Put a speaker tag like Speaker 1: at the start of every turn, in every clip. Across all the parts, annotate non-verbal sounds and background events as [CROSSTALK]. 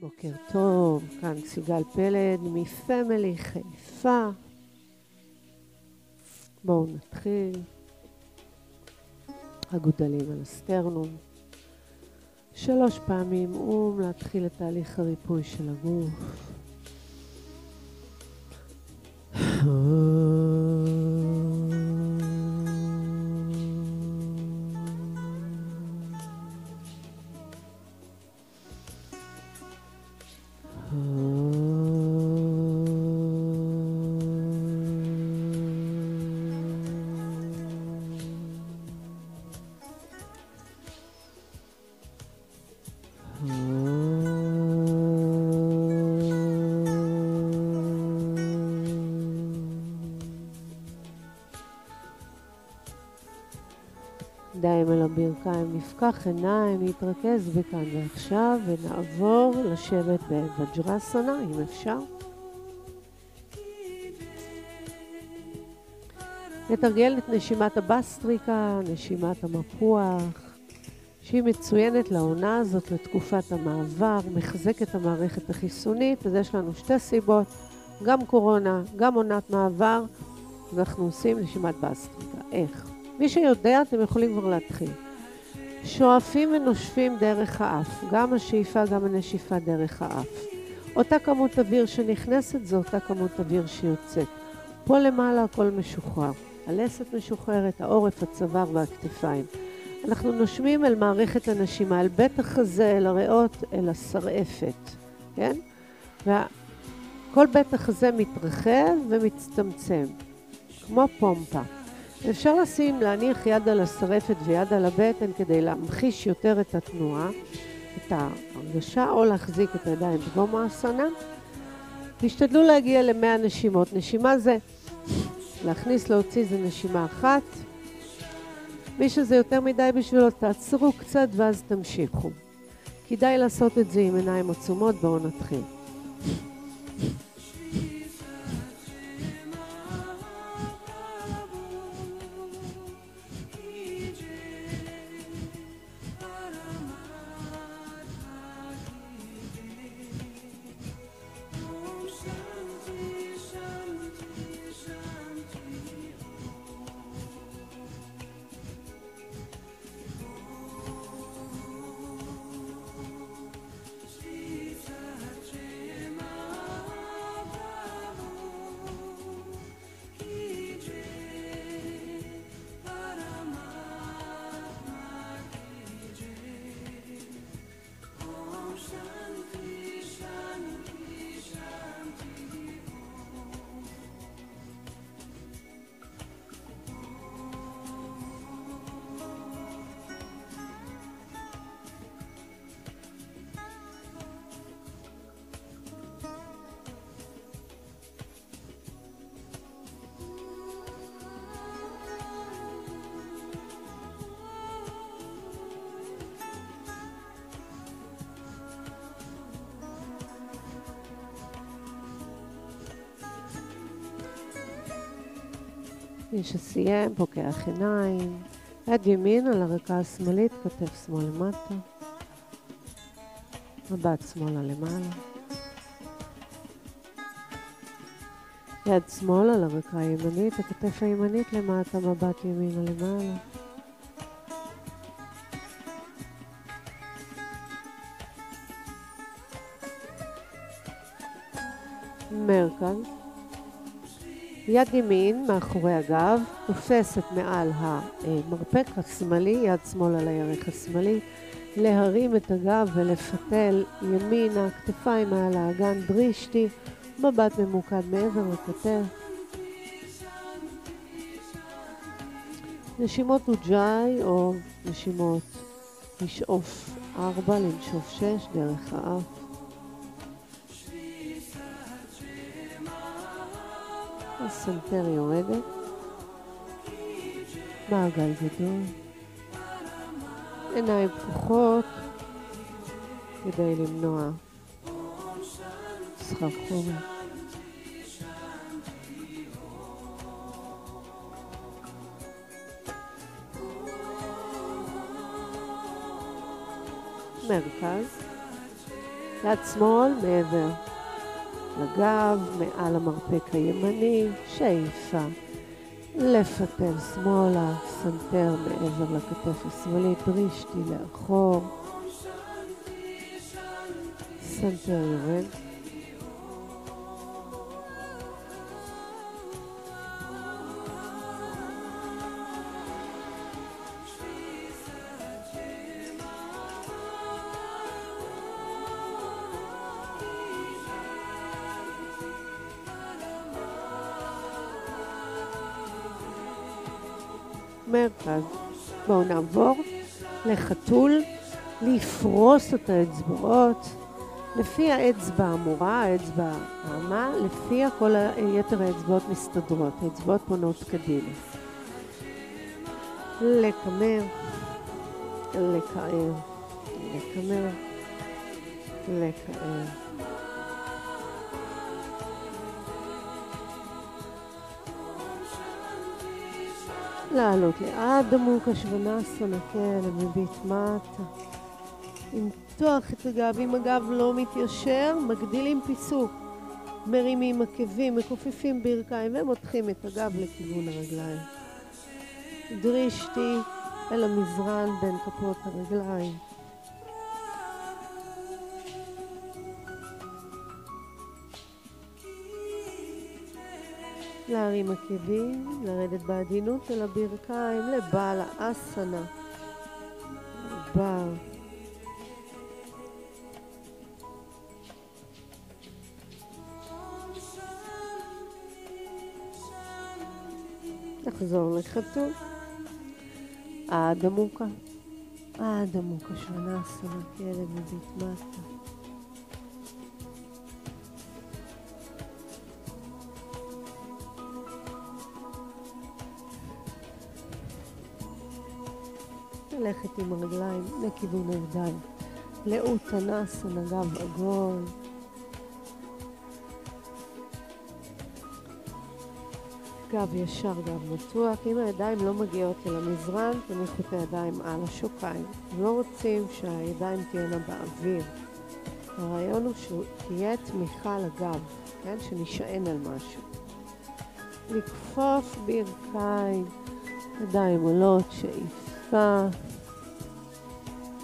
Speaker 1: בוקר טוב, כאן סיגל פלד מפמילי חיפה. בואו נתחיל. הגודלים על הסטרנום. שלוש פעמים אום להתחיל את תהליך הריפוי של הגוף. הברכיים, נפקח עיניים, נתרכז בכאן ועכשיו ונעבור לשבת בווג'רסנה אם אפשר. נתרגל את נשימת הבסטריקה, נשימת המפוח, שהיא מצוינת לעונה הזאת, לתקופת המעבר, מחזק את המערכת החיסונית, אז יש לנו שתי סיבות, גם קורונה, גם עונת מעבר, אנחנו עושים נשימת בסטריקה. איך? מי שיודע, אתם יכולים כבר להתחיל. שואפים ונושפים דרך האף, גם השאיפה, גם הנשיפה דרך האף. אותה כמות אוויר שנכנסת זו אותה כמות אוויר שיוצאת. פה למעלה הכל משוחרר. הלסת משוחררת, העורף, הצוואר והכתפיים. אנחנו נושמים אל מערכת הנשימה, אל בית החזה, אל הריאות, אל השרעפת, כן? וכל בית החזה מתרחב ומצטמצם, כמו פומפה. אפשר לשים, להניח יד על השרפת ויד על הבטן כדי להמחיש יותר את התנועה, את ההרגשה, או להחזיק את הידיים בגום האסנה. תשתדלו להגיע למאה נשימות. נשימה זה להכניס, להוציא זה נשימה אחת. מי שזה יותר מדי בשבילו, תעצרו קצת ואז תמשיכו. כדאי לעשות את זה עם עיניים עצומות, בואו נתחיל. מי שסיים, פוקח עיניים, יד ימין על הרקה השמאלית, כתף שמאל למטה, מבט שמאלה למעלה. יד שמאל על הרקה הימנית, הכתף הימנית למטה, מבט ימינה למעלה. יד ימין מאחורי הגב, תופסת מעל המרפק השמאלי, יד שמאל על הירך השמאלי, להרים את הגב ולפתל ימינה, כתפיים מעל האגן, דרישתי, מבט ממוקד מעבר לכתף. נשימות אוג'אי או נשימות לשאוף ארבע, לנשוף שש דרך האף. הסנטר יורדת, מעגל גדול, עיניים פקוחות. כדי למנוע סחרחורת. מרכז, יד שמאל מעבר לגב, מעל המרפק הימני, שאיפה. לפתל שמאלה, סנטר מעבר לכתף השמאלית, drishti לאחור. סנטר יורד. בואו נעבור לחתול, לפרוס את האצבעות לפי האצבע המורה, האצבע האמה, לפי כל יתר האצבעות מסתדרות, האצבעות פונות קדימה. לקמר, לקער, לקמר, לקער. לעלות לאט עמוק השוונאסנה, כן, מביט מטה. למתוח את הגב, אם הגב לא מתיישר, מגדילים פיסוק. מרימים עקבים, מכופפים ברכיים ומותחים את הגב לכיוון הרגליים. דרישתי אל המזרן בין כפות הרגליים. להרים עקבים, לרדת בעדינות אל הברכיים, לבעל האסנה. בר. נחזור לחתול. עד עמוקה. עד עמוקה, שמונה עשרה כלב מביט מטה. ללכת עם הרגליים לכיוון הידיים. לאותנסנה, גב עגול. גב ישר, גב מתוח. אם הידיים לא מגיעות אל המזרן, תניחו את הידיים על השוקיים. לא רוצים שהידיים תהיינה באוויר. הרעיון הוא שתהיה תמיכה לגב, כן? שנשען על משהו. לכפוף ברכיים, ידיים עולות, שאיפה.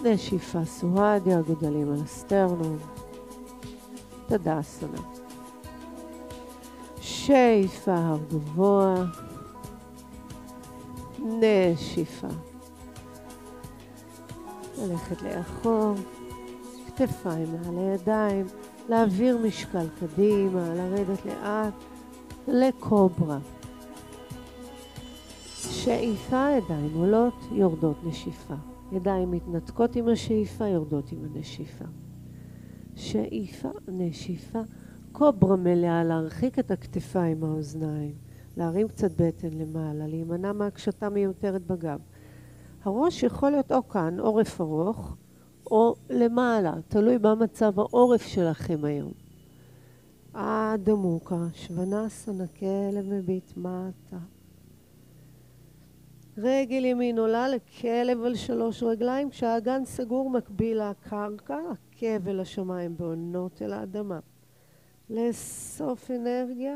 Speaker 1: נשיפה סוהדיה, גודלים על הסטרנום. תדסנה. שאיפה הר גבוה. נשיפה. ללכת לאחור, כתפיים מעל הידיים, להעביר משקל קדימה, לרדת לאט לקוברה. שאיפה, ידיים עולות, יורדות נשיפה. ידיים מתנתקות עם השאיפה, יורדות עם הנשיפה. שאיפה, נשיפה, קוברה מלאה, להרחיק את הכתפיים מהאוזניים, להרים קצת בטן למעלה, להימנע מהקשתה מיותרת בגב. הראש יכול להיות או כאן, עורף ארוך, או למעלה, תלוי במצב העורף שלכם היום. עד עמוקה, שוונאסנה, כלב מביט מטה. רגל ימין עולה לכלב על שלוש רגליים, כשהאגן סגור מקביל לקרקע, עקב אל השמיים בעונות אל האדמה. לאסוף אנרגיה,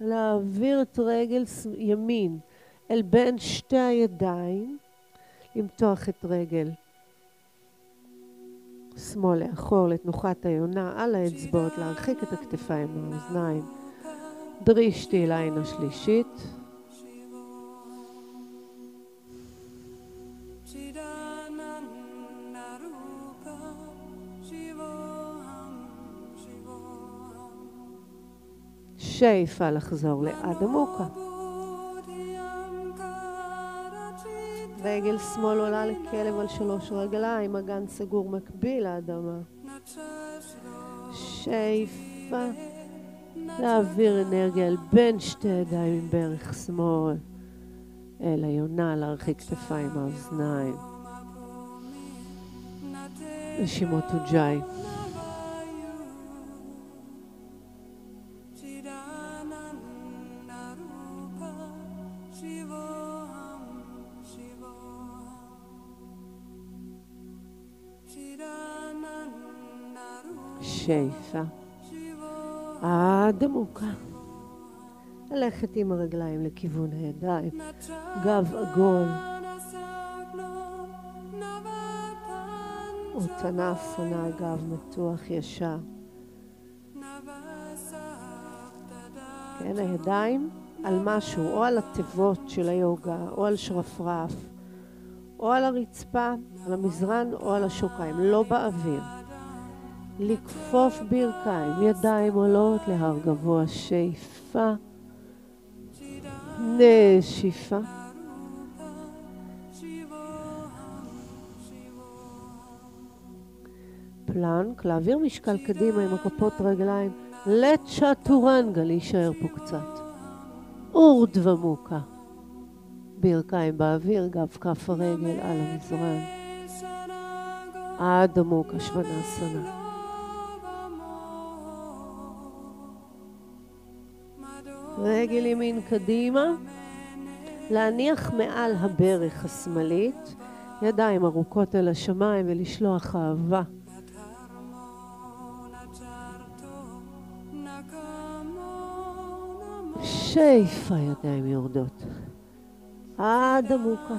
Speaker 1: להעביר את רגל ימין אל בין שתי הידיים, למתוח את רגל שמאל לאחור לתנוחת היונה על האצבעות, להרחיק את הכתפיים מהאוזניים. דרישתי לעין השלישית. שאיפה לחזור לעד עמוקה. רגל שמאל עולה לכלב על שלוש רגליים, אגן סגור מקביל לאדמה. שאיפה להעביר אנרגיה אל בין שתי ידיים עם ברך שמאל. אל היונה, להרחיק כתפיים מהאוזניים. נשימות אוג'אי. שאיפה. עד עמוקה. ללכת עם הרגליים לכיוון הידיים, גב עגול. ותנאפנה גב מתוח ישר. כן, הידיים על משהו, או על התיבות של היוגה, או על שרפרף, או על הרצפה, על המזרן, או על השוקיים, לא באוויר. לכפוף ברכיים, ידיים עולות להר גבוה, שאיפה, נשיפה. פלנק, להעביר משקל קדימה עם הכפות רגליים, לצ'טורנגה, להישאר פה קצת. אורדבמוקה. ברכיים באוויר, גב כף הרגל על המזרן. עד עמוק השוונסנה. רגל ימין קדימה, להניח מעל הברך השמאלית, ידיים ארוכות אל השמיים ולשלוח אהבה. שאיפה ידיים יורדות. עד עמוקה.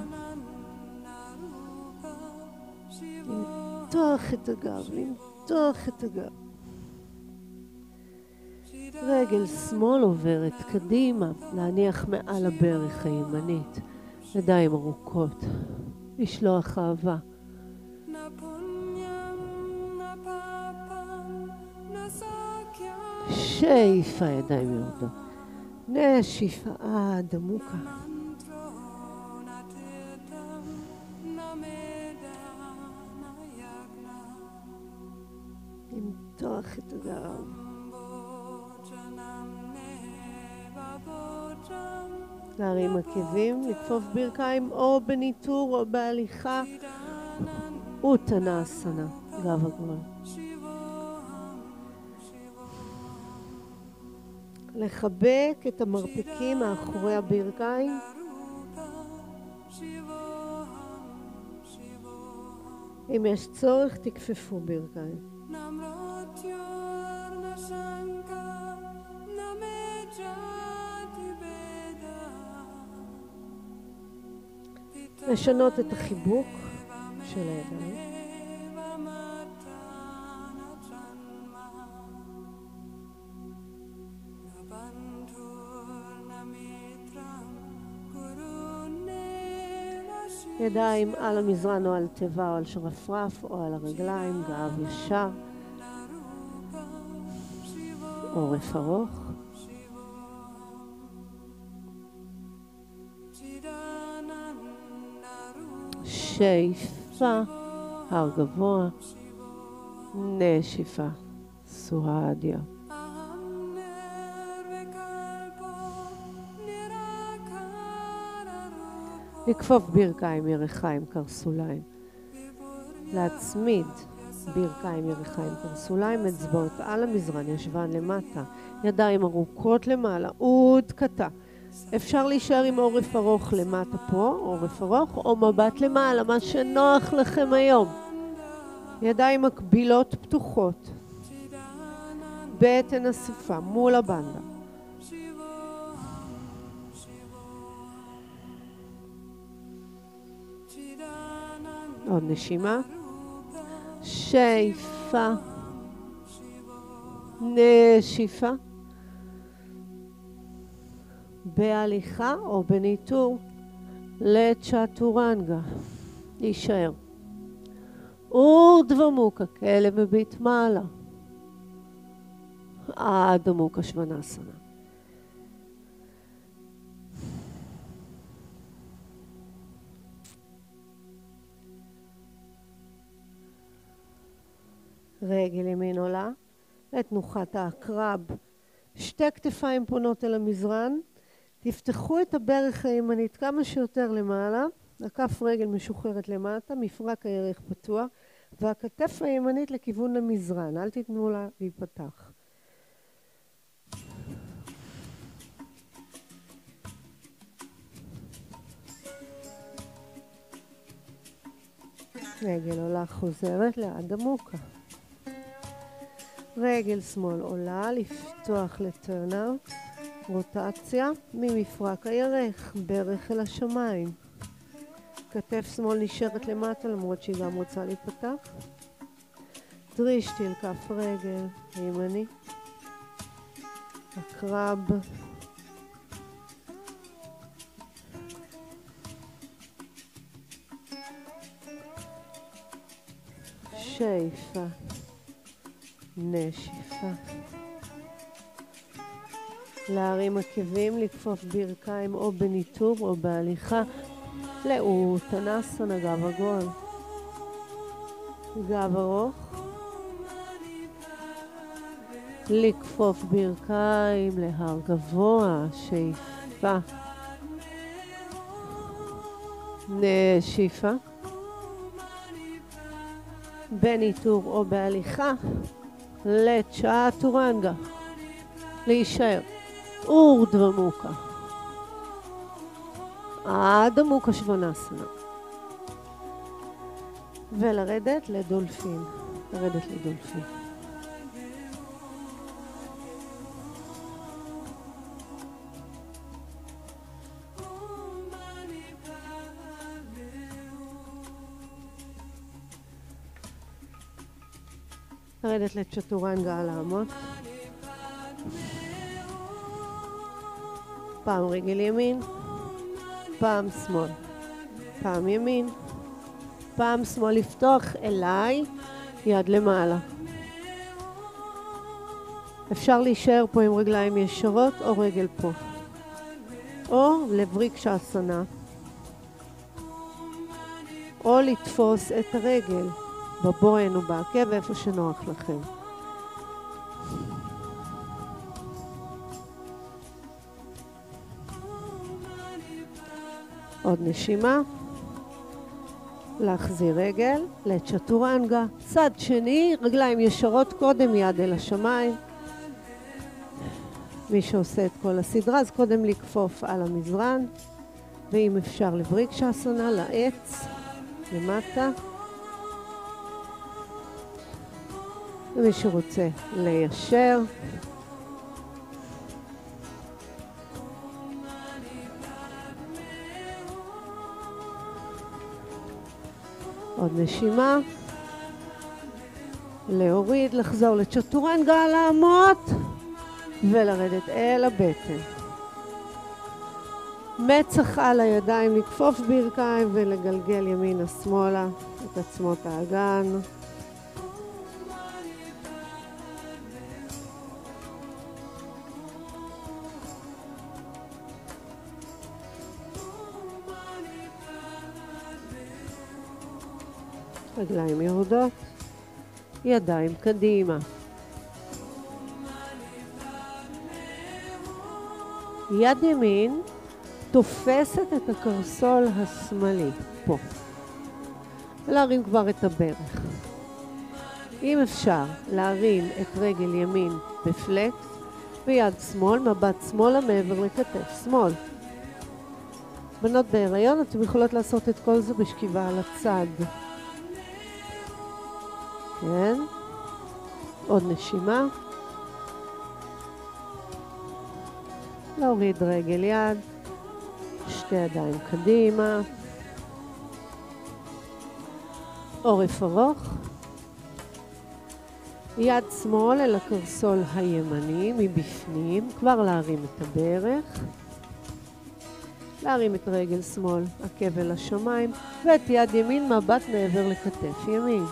Speaker 1: למתוח את הגב, למתוח את הגב. רגל שמאל עוברת קדימה, להניח מעל הברך הימנית. ידיים ארוכות, לשלוח אהבה. שאיפה ידיים יורדות. נשיפה עד עמוקה. למתוח את הגב. להרים עקבים, לכפוף ברכיים או בניטור או בהליכה. אסנה, גב עגול. לחבק את המרפקים מאחורי הברכיים. אם יש צורך, תכפפו ברכיים. לשנות את החיבוק של הידיים. ידיים על המזרן או על תיבה או על שרפרף או על הרגליים, גב ישר, עורף ארוך. שאיפה, הר גבוה, נשיפה, סוהדיה. לכפוף ברכיים, ירחיים, קרסוליים. להצמיד ברכיים, ירחיים, קרסוליים, אצבעות על המזרן, ישבן למטה, ידיים ארוכות למעלה, עוד קטע. אפשר להישאר עם עורף ארוך למטה פה, עורף ארוך, או מבט למעלה, מה שנוח לכם היום. ידיים מקבילות פתוחות. בטן אסופה מול הבנדה. עוד נשימה. שאיפה. נשיפה. בהליכה או בניטור לצ'טורנגה. להישאר. אורדבמוקה, כלב מביט מעלה. עד עמוק השוונסנה. רגל ימין עולה לתנוחת העקרב. שתי כתפיים פונות אל המזרן. תפתחו את הברך הימנית כמה שיותר למעלה, הכף רגל משוחררת למטה, מפרק הירך פתוח, והכתף הימנית לכיוון המזרן. אל תיתנו לה להיפתח. רגל עולה חוזרת לעד עמוקה. רגל שמאל עולה, לפתוח לטרנאוט, רוטציה ממפרק הירך, ברך אל השמיים. כתף שמאל נשארת למטה למרות שהיא גם רוצה להיפתח. דרישתי אל כף רגל הימני. הקרב. שאיפה. נשיפה. להרים עקבים, לכפוף ברכיים או בניתוב או בהליכה. לאוטנסונה, גב עגול. גב ארוך. לכפוף ברכיים להר גבוה, שאיפה. נשיפה. בניטור או בהליכה לצ'אטורנגה. להישאר. אורדרמוקה. עד עמוקה שוונאסנה. ולרדת לדולפין. לרדת לדולפין. לרדת לצ'טורנגה על האמות. פעם רגל ימין, פעם שמאל. פעם ימין, פעם שמאל לפתוח אליי, יד למעלה. אפשר להישאר פה עם רגליים ישרות או רגל פה. או לבריקשה אסנה. או לתפוס את הרגל. בבוהן או בעקב, איפה שנוח לכם. עוד נשימה. להחזיר רגל לצ'טורנגה. צד שני, רגליים ישרות קודם, יד אל השמיים. מי שעושה את כל הסדרה, אז קודם לכפוף על המזרן, ואם אפשר לבריקשה אסונה, לעץ, למטה. ומי שרוצה ליישר. עוד נשימה. להוריד, לחזור לצ'טורנגה, לעמוד ולרדת אל הבטן. מצח על הידיים, לכפוף ברכיים ולגלגל ימינה-שמאלה את עצמות האגן. רגליים יורדות, ידיים קדימה. יד ימין תופסת את הקרסול השמאלי, פה. ולהרים כבר את הברך. אם אפשר, להרים את רגל ימין בפלקס, ויד שמאל, מבט שמאלה מעבר לכתף שמאל. בנות בהיריון, אתן יכולות לעשות את כל זה בשכיבה על הצד. כן. עוד נשימה. להוריד רגל יד, שתי ידיים קדימה. עורף ארוך. יד שמאל אל הקרסול הימני מבפנים, כבר להרים את הברך. להרים את רגל שמאל, עקב אל השמיים, ואת יד ימין מבט מעבר לכתף ימין.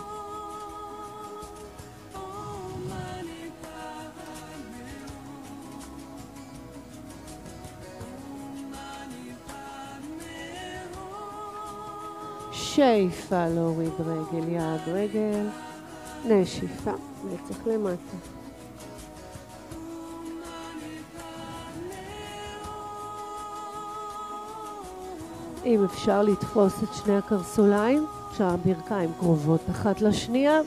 Speaker 1: שאיפה להוריד רגל, יד רגל, נשיפה, נצח למטה. אם אפשר לתפוס את שני הקרסוליים, כשהברכיים קרובות אחת לשנייה,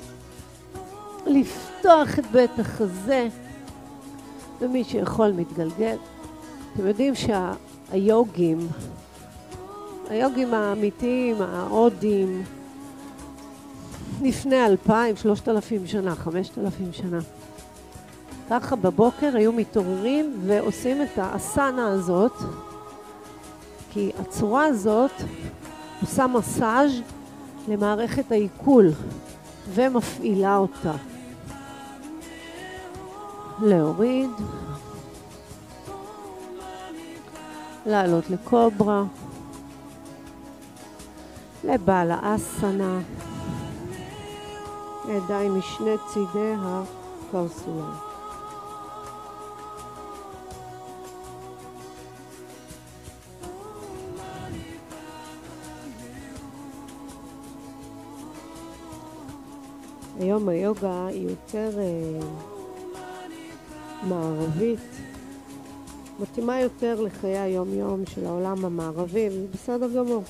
Speaker 1: לפתוח את בית החזה, ומי שיכול מתגלגל. אתם יודעים שהיוגים, שה- היוגים האמיתיים, ההודים, לפני אלפיים, שלושת אלפים שנה, חמשת אלפים שנה, ככה בבוקר היו מתעוררים ועושים את האסנה הזאת, כי הצורה הזאת עושה מסאז' למערכת העיכול ומפעילה אותה. להוריד, לעלות לקוברה, לבעל האסנה, ידיים משני צידי הקרסולה. היום היוגה היא יותר uh, מערבית, מתאימה יותר לחיי היום-יום של העולם המערבי, ובסדר גמור.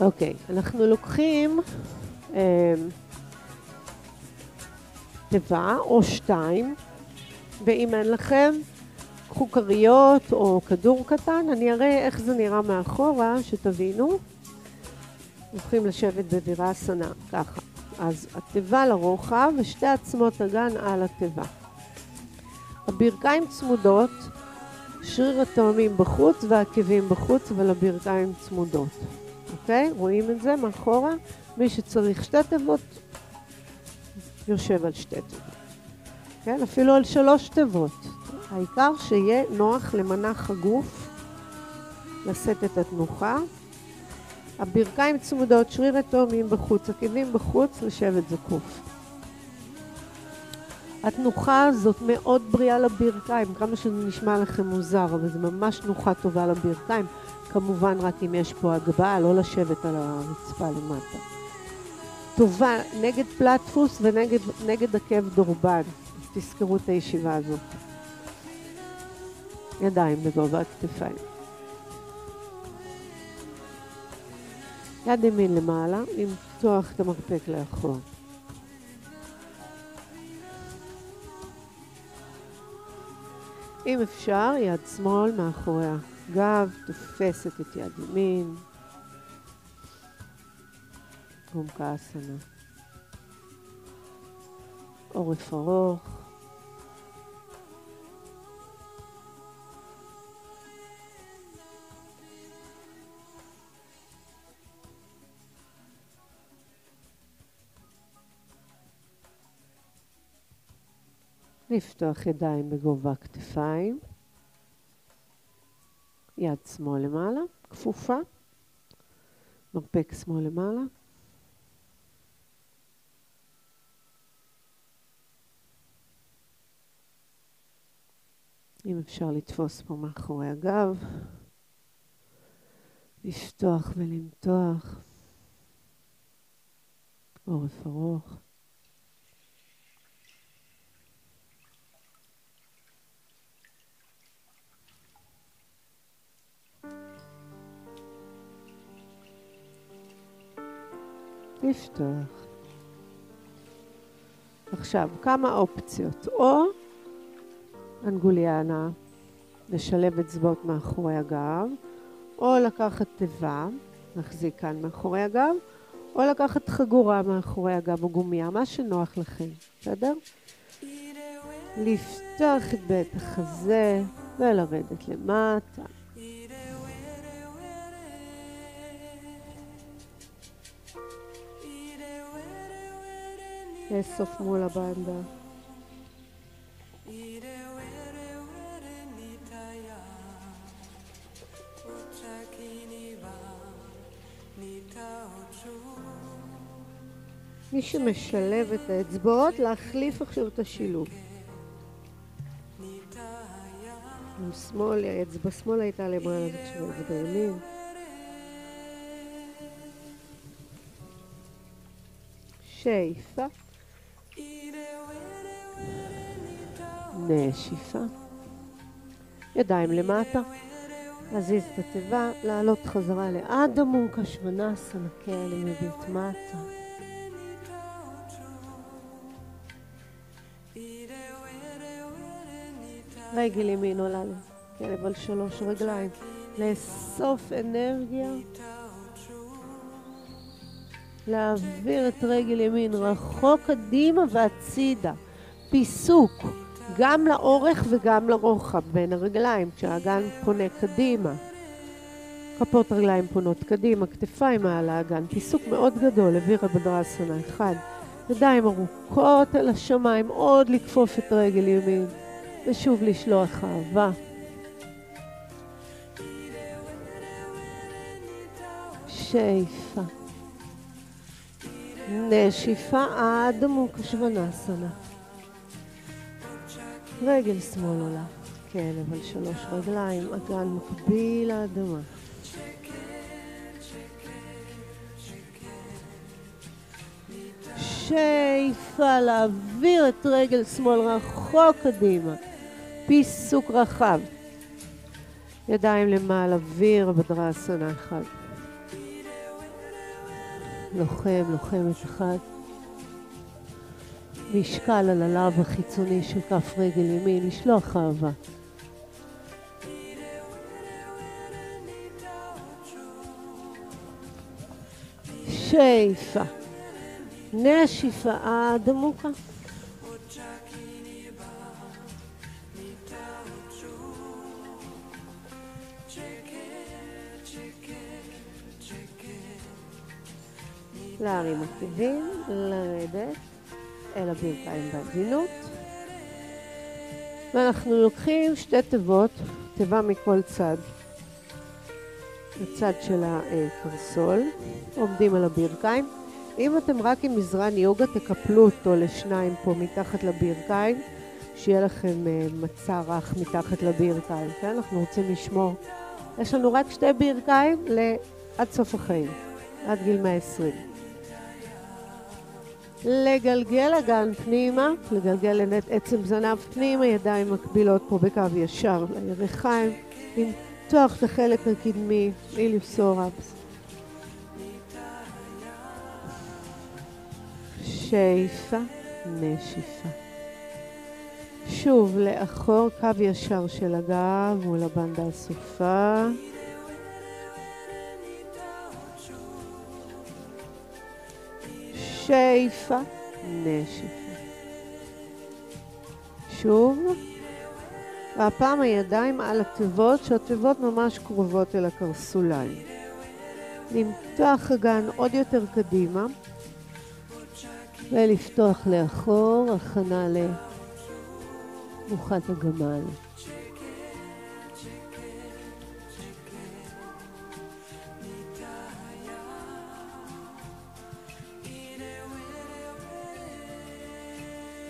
Speaker 1: אוקיי, אנחנו לוקחים uh, תיבה או שתיים, ואם אין לכם, קחו כריות או כדור קטן, אני אראה איך זה נראה מאחורה, שתבינו. הולכים לשבת בוויראסנה, ככה. אז התיבה לרוחב ושתי עצמות הגן על התיבה. הברכיים צמודות, שריר התאומים בחוץ והעקבים בחוץ, אבל הברכיים צמודות. אוקיי? רואים את זה מאחורה? מי שצריך שתי תיבות, יושב על שתי תיבות. כן? אפילו על שלוש תיבות. העיקר שיהיה נוח למנח הגוף לשאת את התנוחה. הברכיים צמודות, שריר התאומים בחוץ, עקבים בחוץ, לשבת זקוף. התנוחה הזאת מאוד בריאה לברכיים, כמה שזה נשמע לכם מוזר, אבל זו ממש תנוחה טובה לברכיים, כמובן רק אם יש פה הגבהה, לא לשבת על הרצפה למטה. טובה נגד פלטפוס ונגד עקב דורבן, תזכרו את הישיבה הזאת. ידיים בגובה הכתפיים. יד ימין למעלה, למתוח את המרפק לאחור. אם אפשר, יד שמאל מאחורי הגב, תופסת את יד ימין. גומקה אסנה. עורף ארוך. לפתוח ידיים בגובה כתפיים, יד שמאל למעלה, כפופה, מרפק שמאל למעלה. אם אפשר לתפוס פה מאחורי הגב, לפתוח ולמתוח, עורף ארוך. לפתוח. עכשיו, כמה אופציות. או אנגוליאנה, לשלב אצבעות מאחורי הגב, או לקחת תיבה, להחזיק כאן מאחורי הגב, או לקחת חגורה מאחורי הגב או גומיה, מה שנוח לכם, בסדר? לפתוח את בית החזה ולרדת למטה. לאסוף מול הבנדה. מי שמשלב את האצבעות, להחליף עכשיו את השילוב. עם שמאל, האצבע שמאל הייתה למעלה, ועכשיו האצבע ימין. שאיפה. נשיפה. ידיים למטה. להזיז את התיבה, לעלות חזרה לעד עמוק, השוונס, נקה למביט מטה. רגל ימין עולה לכלב על שלוש רגליים. לאסוף אנרגיה להעביר את רגל ימין רחוק קדימה והצידה. פיסוק, גם לאורך וגם לרוחב בין הרגליים, כשהאגן פונה קדימה. כפות רגליים פונות קדימה, כתפיים מעל האגן, פיסוק מאוד גדול, אווירה בדרסנה, אחד. ידיים ארוכות אל השמיים, עוד לכפוף את רגל ימין, ושוב לשלוח אהבה. שאיפה. נשיפה עד עמוק שוונאסנה. רגל שמאל עולה. כלב על שלוש רגליים, אגן מקביל לאדמה. שאיפה להעביר את רגל שמאל רחוק קדימה. פיסוק רחב. ידיים למעלה, אוויר בדרסנה אחד. לוחם, לוחמת אחת. משקל על הלאו החיצוני של כף רגל ימין, לשלוח אהבה. שאיפה. נשיפה עד עמוקה. להרים עקבים, לרדת אל הברכיים בעדינות. ואנחנו לוקחים שתי תיבות, תיבה מכל צד. בצד של הקרסול, עומדים על הברכיים. אם אתם רק עם מזרן יוגה, תקפלו אותו לשניים פה מתחת לברכיים, שיהיה לכם אה, מצע רך מתחת לברכיים, כן? אנחנו רוצים לשמור. יש לנו רק שתי ברכיים עד סוף החיים, עד גיל 120. לגלגל אגן פנימה, לגלגל את עצם זנב פנימה, ידיים מקבילות פה בקו ישר לירכיים, למתוח את החלק הקדמי, אליפסורפס. שאיפה, נשיפה. שוב לאחור, קו ישר של הגב מול הבנדה הסופה. שאיפה, נשיפה. שוב, והפעם הידיים על התיבות, שהתיבות ממש קרובות אל הקרסוליים. למתוח אגן עוד יותר קדימה, ולפתוח לאחור, הכנה למוחת הגמל.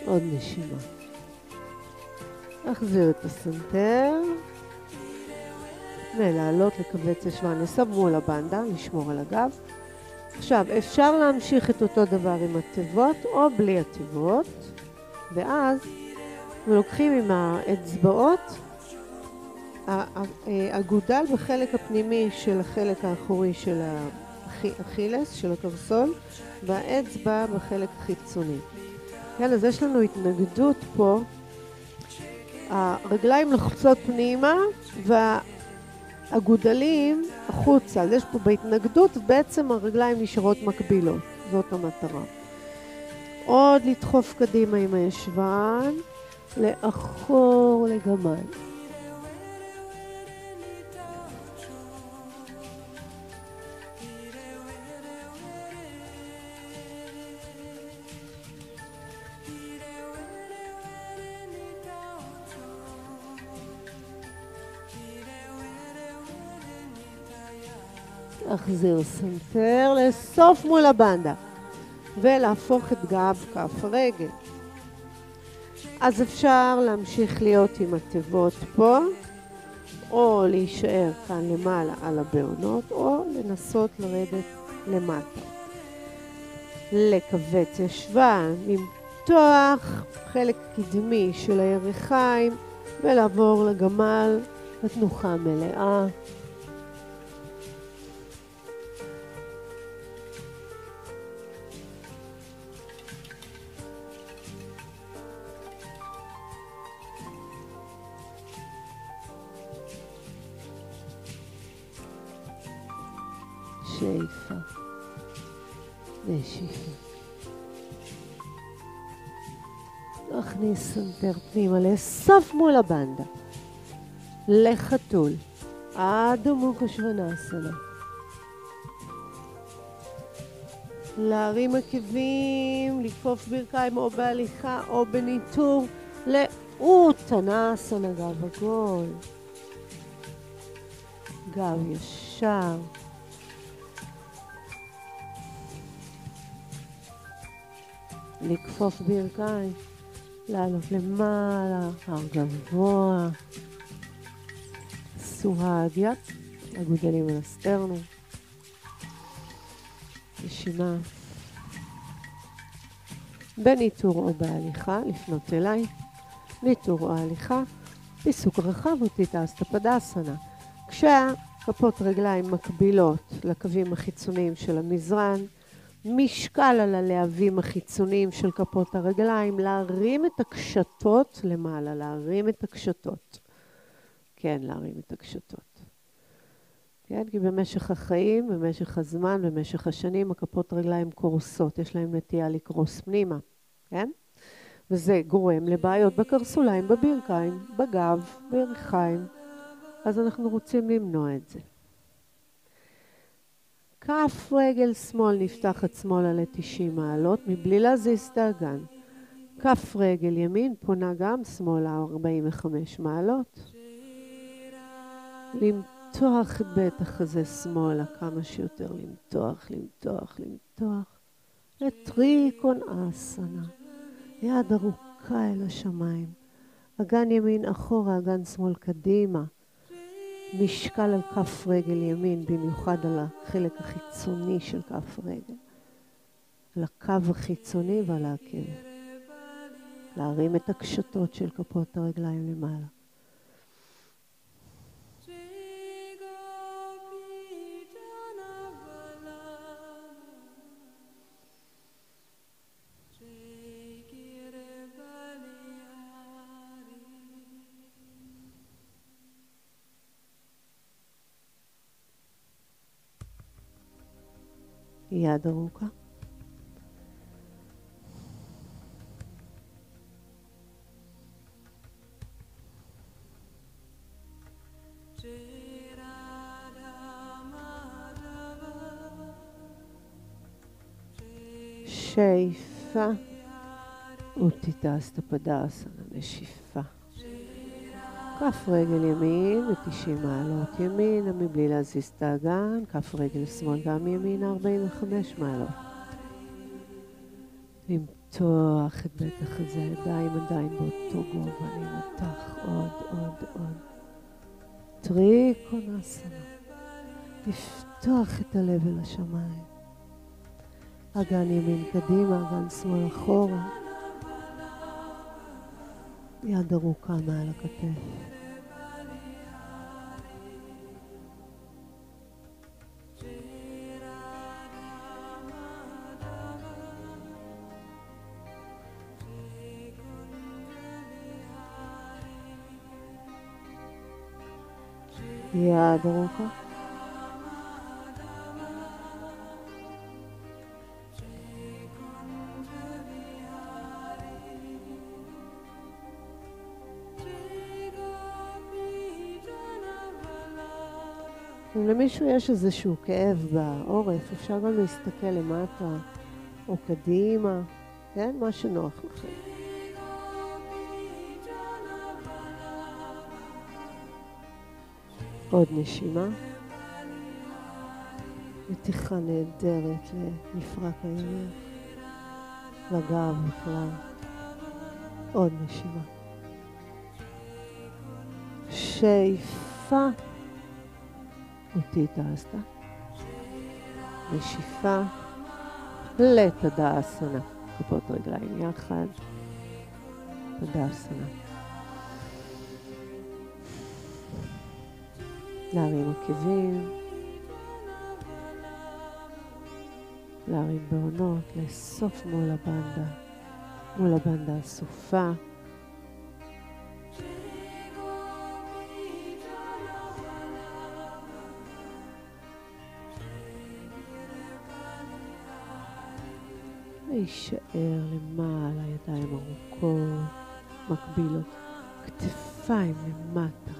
Speaker 1: עוד נשימה. נחזיר את הסנטר ולעלות לכווץ ישבן. נסב מול הבנדה, לשמור על הגב. עכשיו, אפשר להמשיך את אותו דבר עם התיבות או בלי התיבות, ואז לוקחים עם האצבעות הגודל בחלק הפנימי של החלק האחורי של האכילס, של הקרסול, והאצבע בחלק החיצוני. כן, אז יש לנו התנגדות פה. הרגליים לוחצות פנימה, וה... הגודלים החוצה, אז יש פה בהתנגדות, בעצם הרגליים נשארות מקבילות, זאת המטרה. עוד לדחוף קדימה עם הישבן, לאחור לגמל. להחזיר סנטר, לאסוף mula bandha ולהפוך את גב כף הרגל. אז אפשר להמשיך להיות עם התיבות פה, או להישאר כאן למעלה על הבהונות, או לנסות לרדת למטה. לכווץ ישבן, למתוח חלק קדמי של הירכיים ולעבור לגמל לתנוחה מלאה. שאיפה. נשיפה. להכניס סנטר פנימה, לאסוף mula bandha. לחתול. adho mukha svanasana. להרים עקבים, לכפוף ברכיים או בהליכה או בניתור ל uttanasana גב עגול. גב ישר. לכפוף ברכיים, לעלות למעלה, הר גבוה. סוהדיה, הגודלים על הסטרנום. נשימה. בניטור או בהליכה, לפנות אליי. ניטור או הליכה, פיסוק רחב וטיטסטה פדסנה. כשהכפות רגליים מקבילות לקווים החיצוניים של המזרן, משקל על הלהבים החיצוניים של כפות הרגליים, להרים את הקשתות למעלה, להרים את הקשתות. כן, להרים את הקשתות. כן, כי במשך החיים, במשך הזמן, במשך השנים, הכפות רגליים קורסות, יש להם נטייה לקרוס פנימה, כן? וזה גורם לבעיות בקרסוליים, בברכיים, בגב, בירכיים. אז אנחנו רוצים למנוע את זה. כף רגל שמאל נפתחת שמאלה ל-90 מעלות, מבלי להזיז את האגן. כף רגל ימין פונה גם שמאלה 45 מעלות. למתוח את בית החזה שמאלה כמה שיותר, למתוח, למתוח, למתוח. לטריקון אסנה, יד ארוכה אל השמיים. אגן ימין אחורה, אגן שמאל קדימה. משקל על כף רגל ימין, במיוחד על החלק החיצוני של כף רגל. על הקו החיצוני ועל העקב. להרים את הקשתות של כפות הרגליים למעלה. יד ארוכה. שאיפה ותיטסת פדסנה, נשיפה. כף רגל ימין ב-90 מעלות ימינה מבלי להזיז את האגן, כף רגל שמאל גם ימינה 45 מעלות. למתוח את בית החזה, ידיים עדיין באותו גובה, אני מתח עוד, עוד, עוד. טריקונסנה. לפתוח את הלב אל השמיים. אגן ימין קדימה, אגן שמאל אחורה. יד ארוכה מעל הכתף. יד ארוכה. אם למישהו יש איזשהו כאב בעורף, אפשר גם להסתכל למטה או קדימה, כן? מה שנוח לכם. עוד נשימה. מתיחה נהדרת למפרק הירך, לגב בכלל. עוד נשימה. שאיפה ותתעסתא. נשיפה לתדאסנה. כפות רגליים יחד. תדאסנה. להרים עקבים. להרים בעונות, לאסוף מול הבנדה, מול הבנדה הסופה. להישאר למעלה, ידיים ארוכות, מקבילות, כתפיים למטה.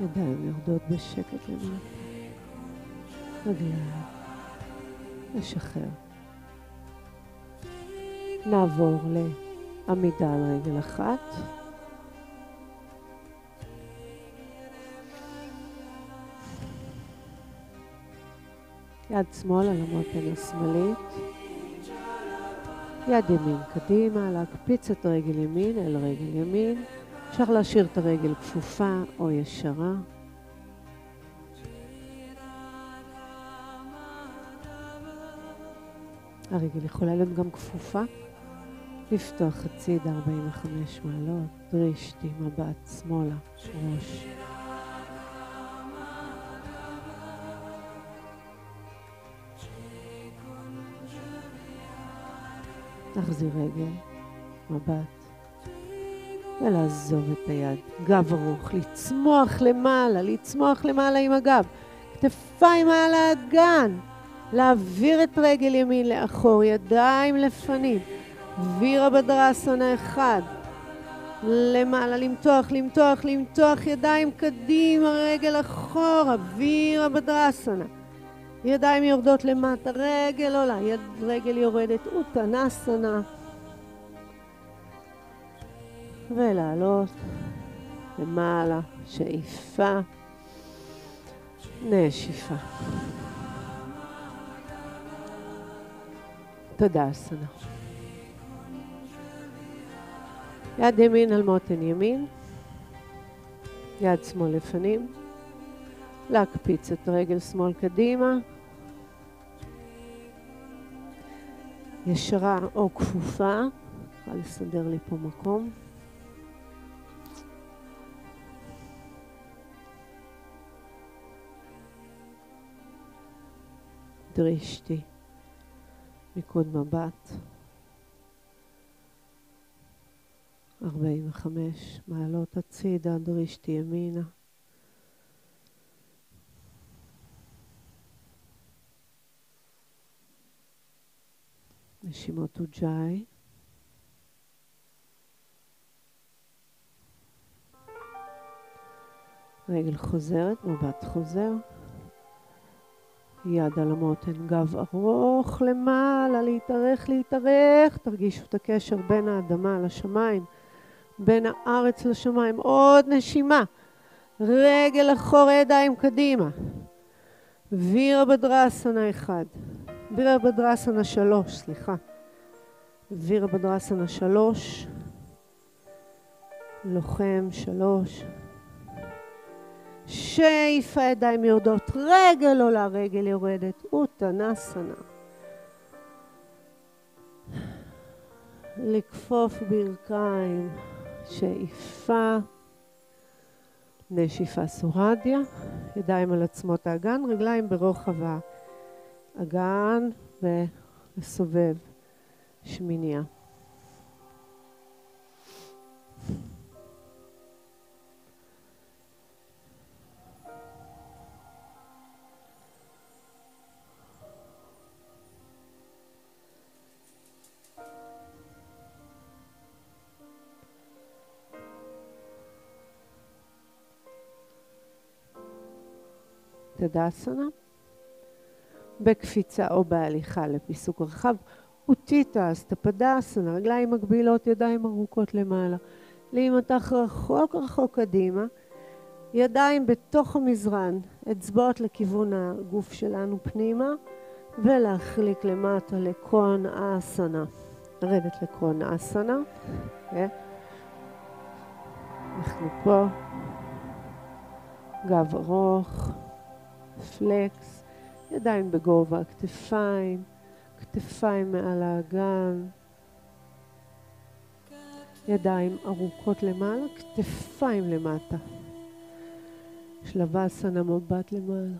Speaker 1: ידיים יורדות בשקט למטה. רגליים. לשחרר. נעבור לעמידה על רגל אחת. יד שמאל על המותן השמאלית. יד ימין קדימה, להקפיץ את רגל ימין אל רגל ימין. אפשר להשאיר את הרגל כפופה או ישרה. הרגל יכולה להיות גם כפופה. לפתוח הצידה 45 מעלות, דרישתי, מבט שמאלה, ראש. להחזיר רגל, מבט, ולעזוב את היד. גב ארוך, לצמוח למעלה, לצמוח למעלה עם הגב. כתפיים על האגן. להעביר את רגל ימין לאחור, ידיים לפנים. וירה בדרסנה אחד. למעלה, למתוח, למתוח, למתוח, ידיים קדימה, רגל אחורה, וירה בדרסנה. ידיים יורדות למטה, רגל עולה, יד, רגל יורדת, אוטנסנה. ולעלות למעלה, שאיפה, נשיפה. תודה, אסנה. יד ימין על מותן ימין, יד שמאל לפנים, להקפיץ את רגל שמאל קדימה, ישרה או כפופה, יכולה לסדר לי פה מקום. דרישתי. מיקוד מבט, 45 מעלות הצידה, דרישתי ימינה. נשימות אוג'אי. רגל חוזרת, מבט חוזר. יד על המותן, גב ארוך למעלה, להתארך, להתארך. תרגישו את הקשר בין האדמה לשמיים, בין הארץ לשמיים. עוד נשימה. רגל אחורה, ידיים קדימה. וירה בדרסנה אחד. וירה בדרסנה שלוש, סליחה. וירה בדרסנה שלוש. לוחם שלוש. שאיפה ידיים יורדות, רגל עולה, רגל יורדת, אוטנסנה. לכפוף ברכיים, שאיפה, נשיפה סורדיה, ידיים על עצמות האגן, רגליים ברוחב האגן ולסובב שמיניה. תדסנה, בקפיצה או בהליכה לפיסוק רחב, אוטיטה, אסטפדסנה, רגליים מגבילות, ידיים ארוכות למעלה, להימתח רחוק רחוק קדימה, ידיים בתוך המזרן, אצבעות לכיוון הגוף שלנו פנימה, ולהחליק למטה לקרון אסנה. לרדת לקרון אסנה. אנחנו פה, גב ארוך. פלקס, ידיים בגובה כתפיים, כתפיים מעל האגן, ידיים ארוכות למעלה, כתפיים למטה. שלבה סנה מבט למעלה.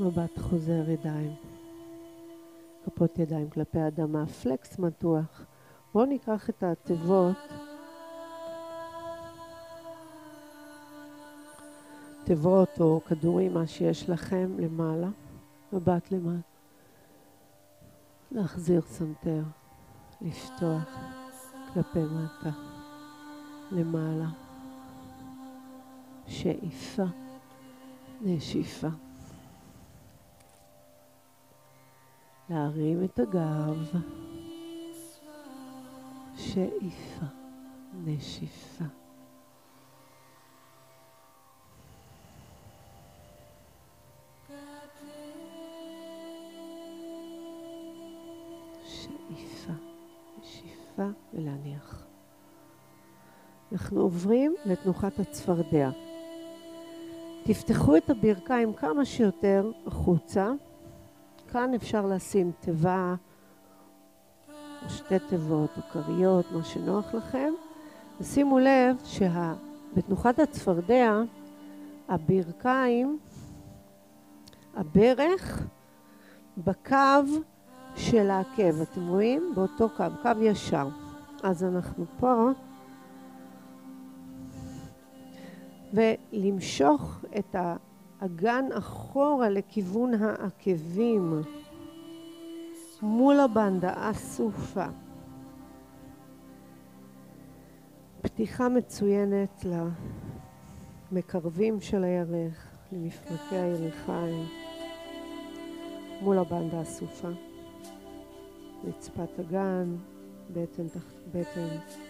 Speaker 1: מבט חוזר ידיים. כפות ידיים כלפי האדמה, flex מתוח. בואו ניקח את התיבות, תיבות או כדורים, מה שיש לכם למעלה, מבט למעלה. להחזיר סנטר, לפתוח כלפי מטה, למעלה. שאיפה, נשיפה. להרים את הגב, שאיפה, נשיפה. נשיפה ולהניח. אנחנו עוברים לתנוחת הצפרדע. תפתחו את הברכיים כמה שיותר החוצה. כאן אפשר לשים תיבה או שתי תיבות או כריות, מה שנוח לכם. ושימו לב שבתנוחת הצפרדע הברכיים, הברך בקו של העקב, אתם רואים? באותו קו, קו ישר. אז אנחנו פה ולמשוך את האגן אחורה לכיוון העקבים מול הבנדה אסופה. פתיחה מצוינת למקרבים של הירך, למפרקי הירכיים, מול הבנדה אסופה. רצפת אגן, בטן תחת בטן.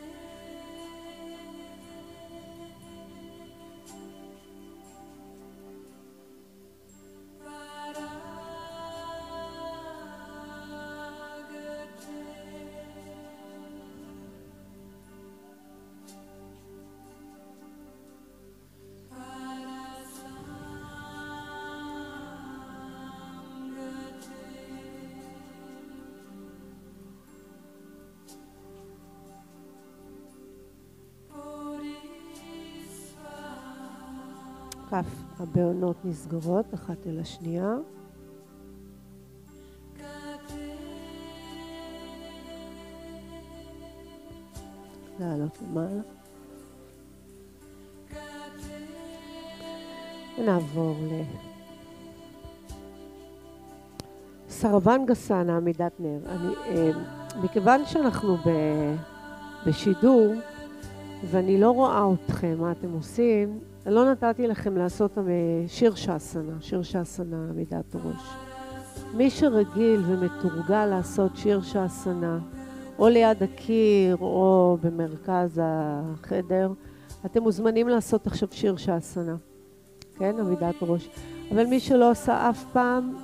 Speaker 1: כף הבעונות נסגרות אחת אל השנייה. לעלות למעלה. ונעבור ל... סרבן גסן, עמידת נר. אני, אה, מכיוון שאנחנו ב, בשידור ואני לא רואה אתכם, מה אתם עושים, לא נתתי לכם לעשות שיר שאסנה, שיר שאסנה, עמידת הראש. מי שרגיל ומתורגל לעשות שיר שאסנה, או ליד הקיר או במרכז החדר, אתם מוזמנים לעשות עכשיו שיר שאסנה, כן, עמידת ראש. אבל מי שלא עושה אף פעם,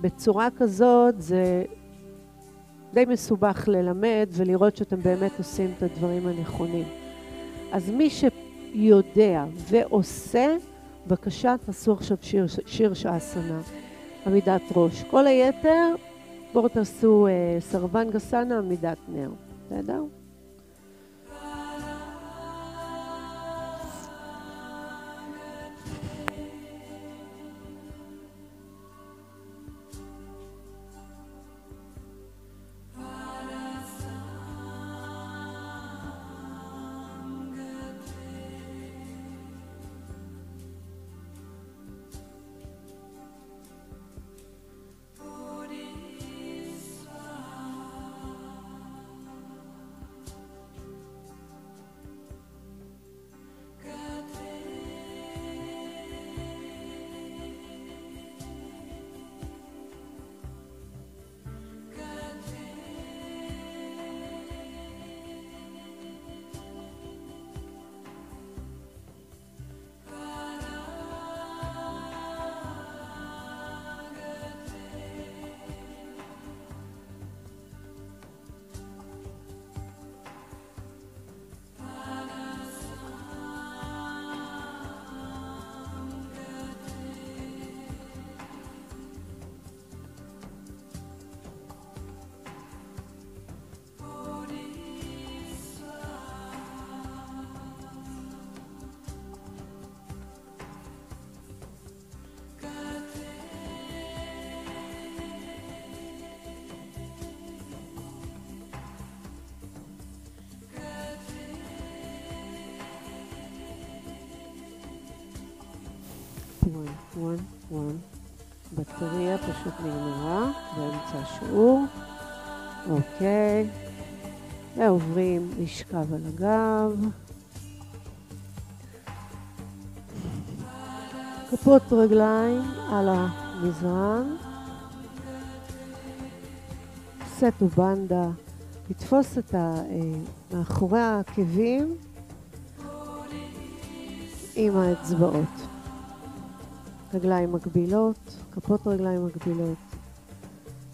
Speaker 1: בצורה כזאת זה די מסובך ללמד ולראות שאתם באמת עושים את הדברים הנכונים. אז מי שיודע ועושה, בבקשה תעשו עכשיו שיר, שיר שאסנה, עמידת ראש. כל היתר, בואו תעשו אה, סרבן גסנה, עמידת נר. בסדר? וואן, וואן. בטריה פשוט נגמרה באמצע השיעור. אוקיי. ועוברים לשכב על הגב. כפות רגליים על המזרן. סטו בנדה. לתפוס את ה... אה, מאחורי העקבים עם האצבעות. רגליים מקבילות, כפות רגליים מקבילות.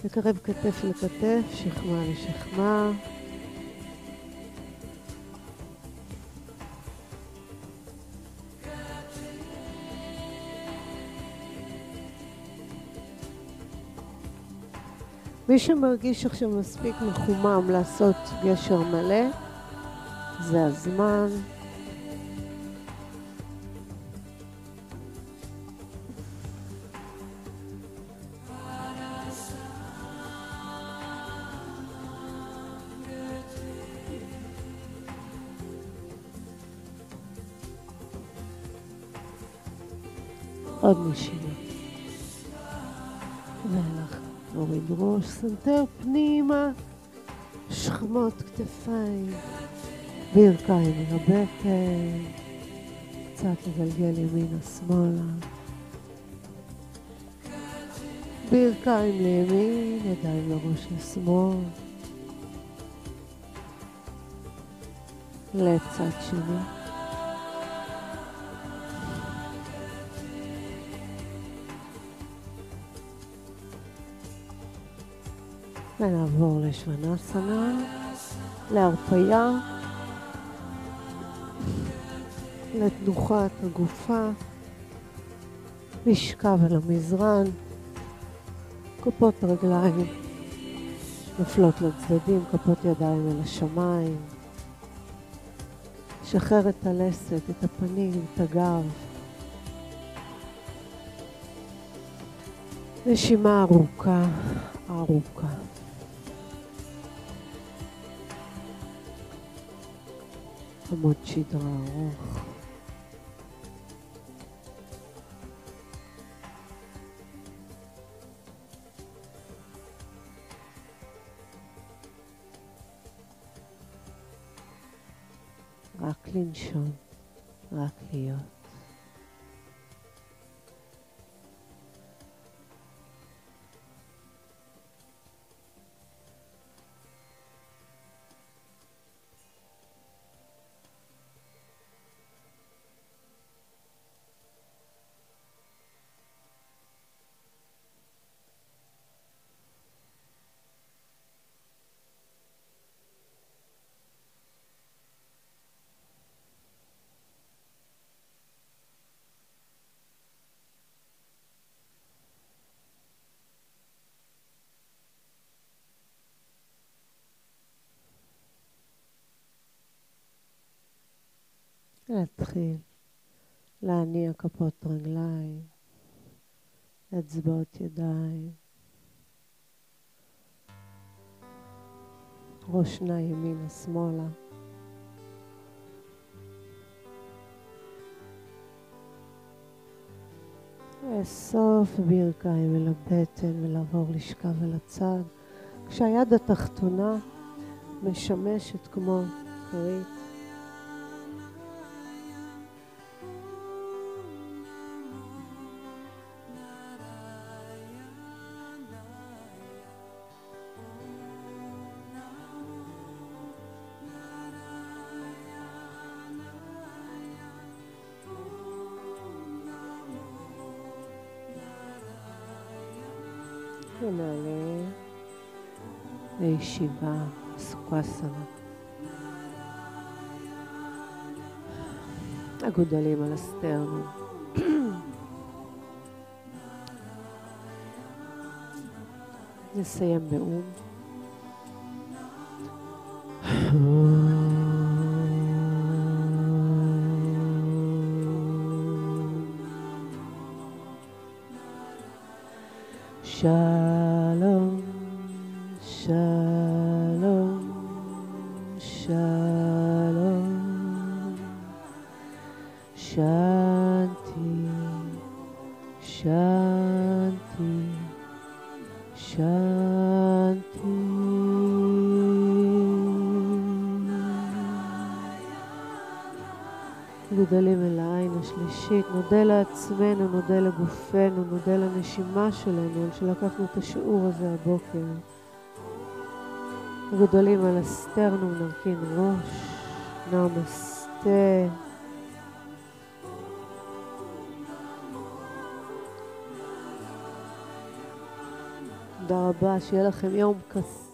Speaker 1: לקרב כתף לכתף, שכמה לשכמה. מי שמרגיש עכשיו מספיק מחומם לעשות גשר מלא, זה הזמן. עוד נשימה. והלך, נוריד ראש, סנטר פנימה, שכמות כתפיים, ברכיים אל הבטן, קצת לגלגל ימינה-שמאלה. ברכיים לימין, ידיים לראש לשמאל. לצד שני. ונעבור לשוונאסנה, להרפייה, לתנוחת הגופה, לשכב על המזרן, כפות רגליים נופלות לצדדים, כפות ידיים אל השמיים. שחרר את הלסת, את הפנים, את הגב. נשימה ארוכה, ארוכה. עמוד שדרה ארוך. רק לנשום, רק להיות. להתחיל להניע כפות רגליים, אצבעות ידיים, ראש נע ימינה שמאלה. לאסוף ברכיים אל הבטן ולעבור לשכב אל הצד, כשהיד התחתונה משמשת כמו כרית ונעלה לישיבה, סוכסנה. הגודלים על הסטרנום. [CLEARS THROAT] נסיים באום. לעצמנו, נודה לגופנו, נודה לנשימה שלנו, על שלקחנו את השיעור הזה הבוקר. גדולים על הסטרנום, נרכין ראש, נמסטה. תודה רבה, שיהיה לכם יום קס...